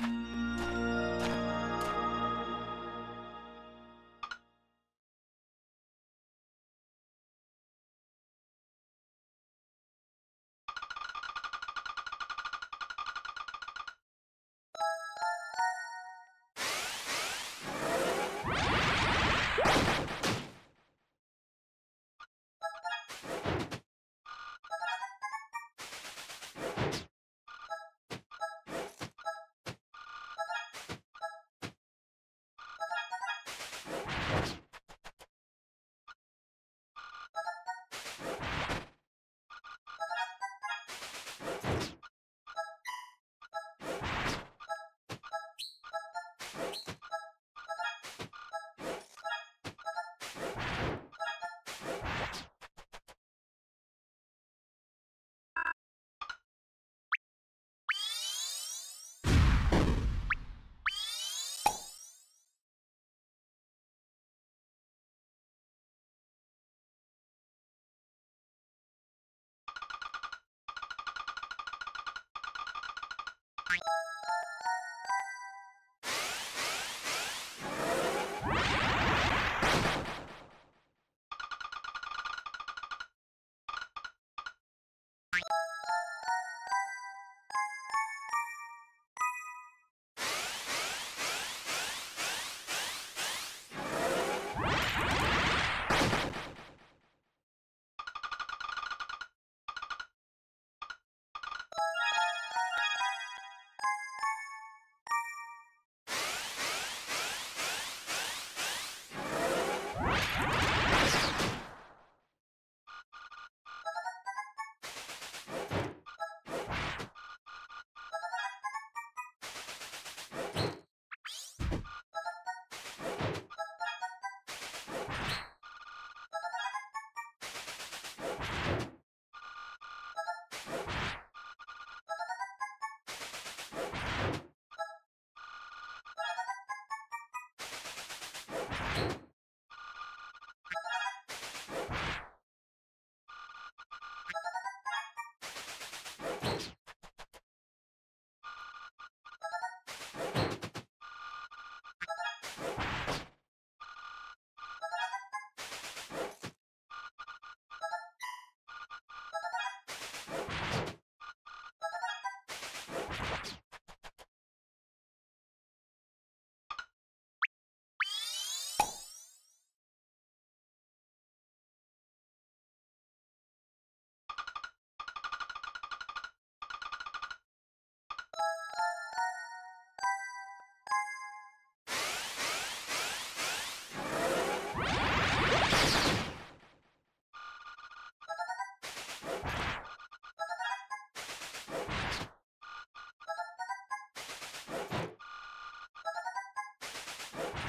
you you you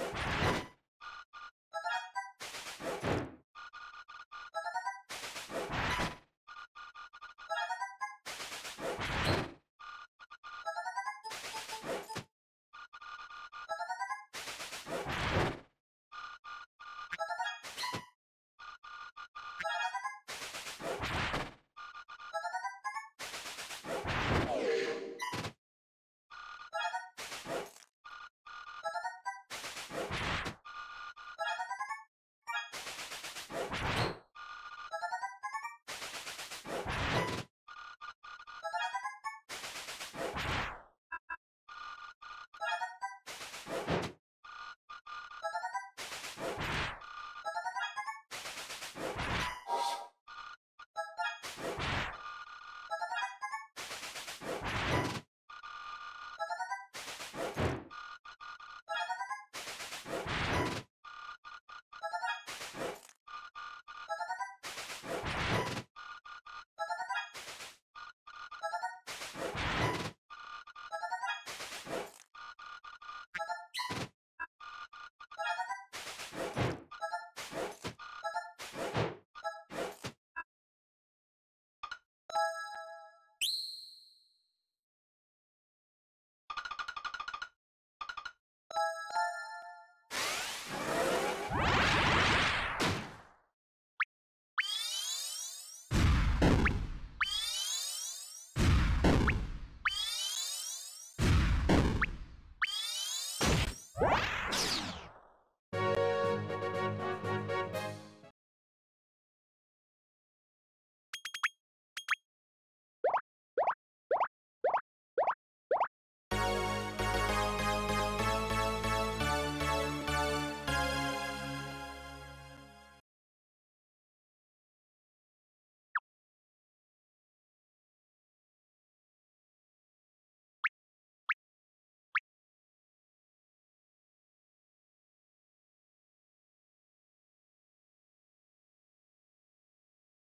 you